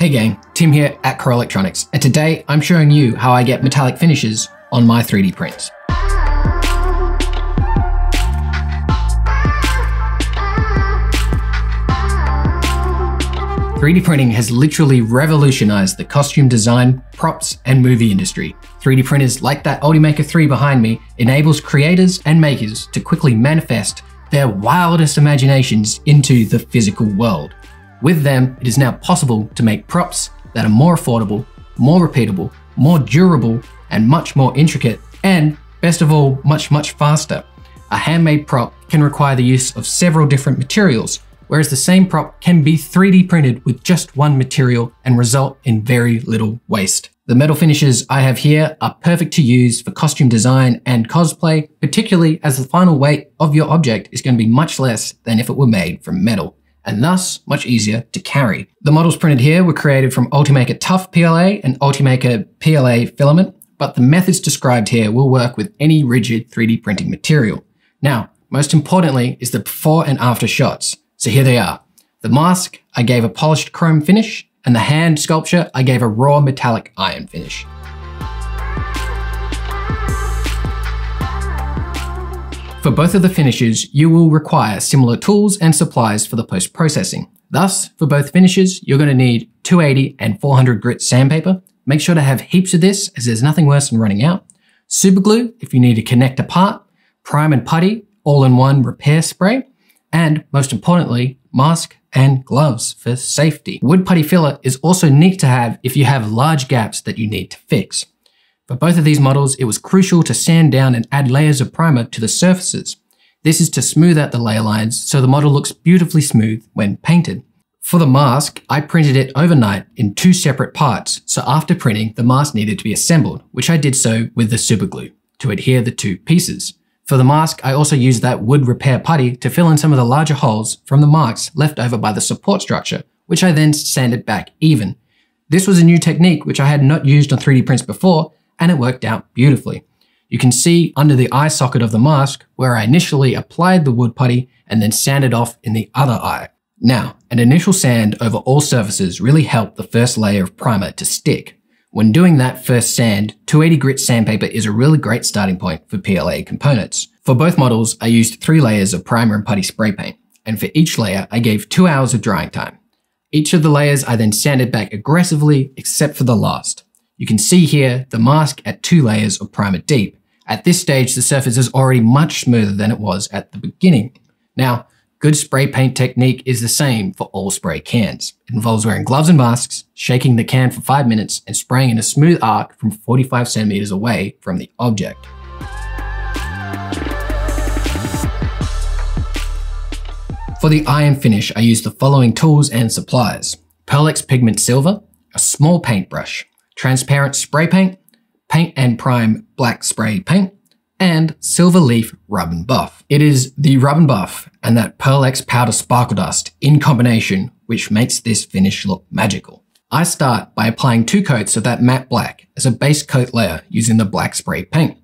Hey gang, Tim here at Core Electronics, and today I'm showing you how I get metallic finishes on my 3D prints. Three D printing has literally revolutionized the costume design, props, and movie industry. 3D printers like that Ultimaker 3 behind me enables creators and makers to quickly manifest their wildest imaginations into the physical world. With them, it is now possible to make props that are more affordable, more repeatable, more durable, and much more intricate, and best of all, much, much faster. A handmade prop can require the use of several different materials, whereas the same prop can be 3D printed with just one material and result in very little waste. The metal finishes I have here are perfect to use for costume design and cosplay, particularly as the final weight of your object is going to be much less than if it were made from metal and thus much easier to carry. The models printed here were created from Ultimaker Tough PLA and Ultimaker PLA filament, but the methods described here will work with any rigid 3D printing material. Now, most importantly is the before and after shots. So here they are. The mask, I gave a polished chrome finish, and the hand sculpture, I gave a raw metallic iron finish. For both of the finishes, you will require similar tools and supplies for the post-processing. Thus, for both finishes, you're going to need 280 and 400 grit sandpaper. Make sure to have heaps of this as there's nothing worse than running out. Super glue if you need to connect a part, prime and putty, all-in-one repair spray, and most importantly, mask and gloves for safety. Wood putty filler is also neat to have if you have large gaps that you need to fix. For both of these models, it was crucial to sand down and add layers of primer to the surfaces. This is to smooth out the layer lines so the model looks beautifully smooth when painted. For the mask, I printed it overnight in two separate parts, so after printing, the mask needed to be assembled, which I did so with the super glue to adhere the two pieces. For the mask, I also used that wood repair putty to fill in some of the larger holes from the marks left over by the support structure, which I then sanded back even. This was a new technique which I had not used on 3D prints before, and it worked out beautifully. You can see under the eye socket of the mask where I initially applied the wood putty and then sanded off in the other eye. Now, an initial sand over all surfaces really helped the first layer of primer to stick. When doing that first sand, 280 grit sandpaper is a really great starting point for PLA components. For both models, I used three layers of primer and putty spray paint, and for each layer, I gave two hours of drying time. Each of the layers I then sanded back aggressively except for the last. You can see here the mask at two layers of primer deep. At this stage, the surface is already much smoother than it was at the beginning. Now, good spray paint technique is the same for all spray cans. It involves wearing gloves and masks, shaking the can for five minutes, and spraying in a smooth arc from 45 centimeters away from the object. For the iron finish, I used the following tools and supplies. Pearl-Ex Pigment Silver, a small paintbrush, transparent spray paint, paint and prime black spray paint, and silver leaf rub and buff. It is the rub and buff and that Pearl-Ex powder sparkle dust in combination which makes this finish look magical. I start by applying two coats of that matte black as a base coat layer using the black spray paint.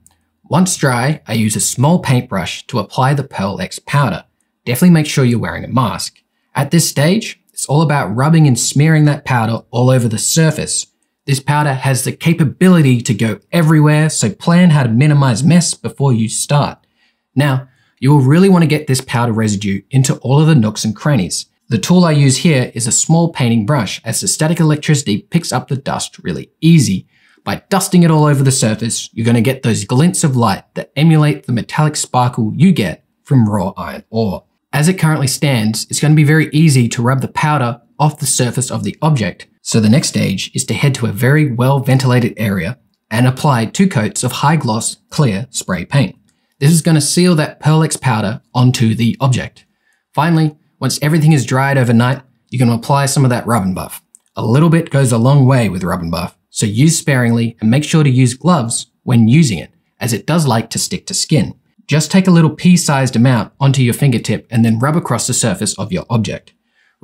Once dry, I use a small paintbrush to apply the Pearl-Ex powder. Definitely make sure you're wearing a mask. At this stage, it's all about rubbing and smearing that powder all over the surface this powder has the capability to go everywhere, so plan how to minimize mess before you start. Now, you will really want to get this powder residue into all of the nooks and crannies. The tool I use here is a small painting brush as the static electricity picks up the dust really easy. By dusting it all over the surface, you're going to get those glints of light that emulate the metallic sparkle you get from raw iron ore. As it currently stands, it's going to be very easy to rub the powder off the surface of the object, so the next stage is to head to a very well ventilated area and apply two coats of high gloss clear spray paint. This is going to seal that Pearl-Ex powder onto the object. Finally, once everything is dried overnight, you can apply some of that rub and buff. A little bit goes a long way with rub and buff, so use sparingly and make sure to use gloves when using it, as it does like to stick to skin. Just take a little pea-sized amount onto your fingertip and then rub across the surface of your object.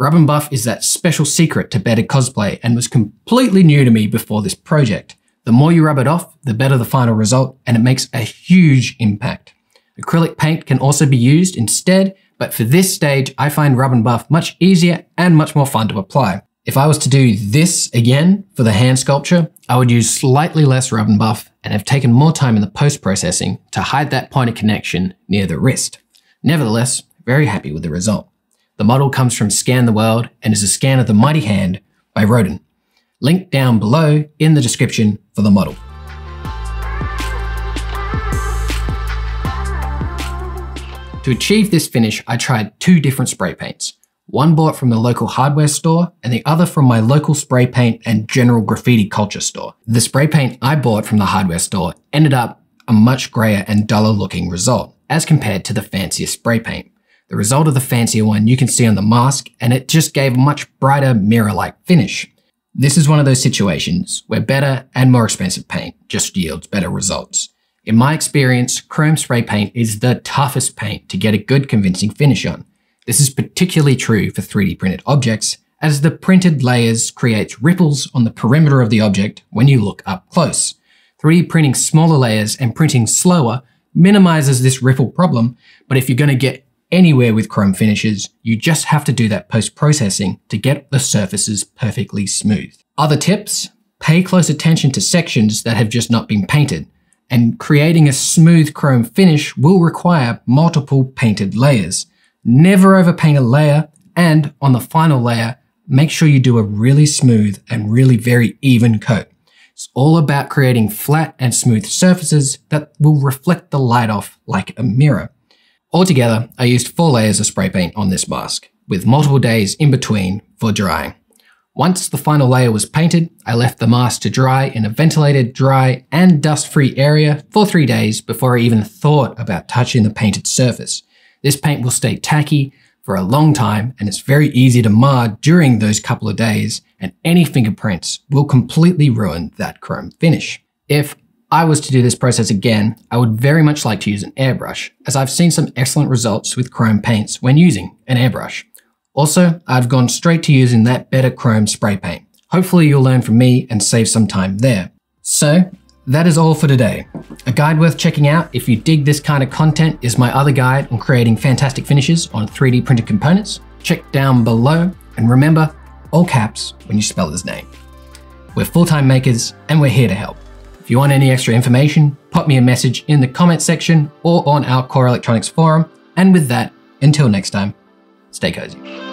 Rub and Buff is that special secret to better cosplay and was completely new to me before this project. The more you rub it off, the better the final result, and it makes a huge impact. Acrylic paint can also be used instead, but for this stage, I find Rub and Buff much easier and much more fun to apply. If I was to do this again for the hand sculpture, I would use slightly less rub and buff and have taken more time in the post-processing to hide that point of connection near the wrist. Nevertheless, very happy with the result. The model comes from Scan the World and is a scan of the mighty hand by Rodin. Link down below in the description for the model. To achieve this finish, I tried two different spray paints one bought from the local hardware store and the other from my local spray paint and general graffiti culture store. The spray paint I bought from the hardware store ended up a much grayer and duller looking result as compared to the fancier spray paint. The result of the fancier one you can see on the mask and it just gave a much brighter mirror-like finish. This is one of those situations where better and more expensive paint just yields better results. In my experience, chrome spray paint is the toughest paint to get a good convincing finish on. This is particularly true for 3D printed objects, as the printed layers creates ripples on the perimeter of the object when you look up close. 3D printing smaller layers and printing slower minimizes this ripple problem, but if you're going to get anywhere with chrome finishes, you just have to do that post-processing to get the surfaces perfectly smooth. Other tips? Pay close attention to sections that have just not been painted, and creating a smooth chrome finish will require multiple painted layers. Never overpaint a layer, and on the final layer, make sure you do a really smooth and really very even coat. It's all about creating flat and smooth surfaces that will reflect the light off like a mirror. Altogether, I used four layers of spray paint on this mask, with multiple days in between for drying. Once the final layer was painted, I left the mask to dry in a ventilated, dry, and dust-free area for three days before I even thought about touching the painted surface. This paint will stay tacky for a long time and it's very easy to mar during those couple of days and any fingerprints will completely ruin that chrome finish. If I was to do this process again, I would very much like to use an airbrush, as I've seen some excellent results with chrome paints when using an airbrush. Also, I've gone straight to using that better chrome spray paint. Hopefully you'll learn from me and save some time there. So, that is all for today. A guide worth checking out if you dig this kind of content is my other guide on creating fantastic finishes on 3D printed components. Check down below and remember, all caps when you spell his name. We're full-time makers and we're here to help. If you want any extra information, pop me a message in the comment section or on our Core Electronics forum. And with that, until next time, stay cozy.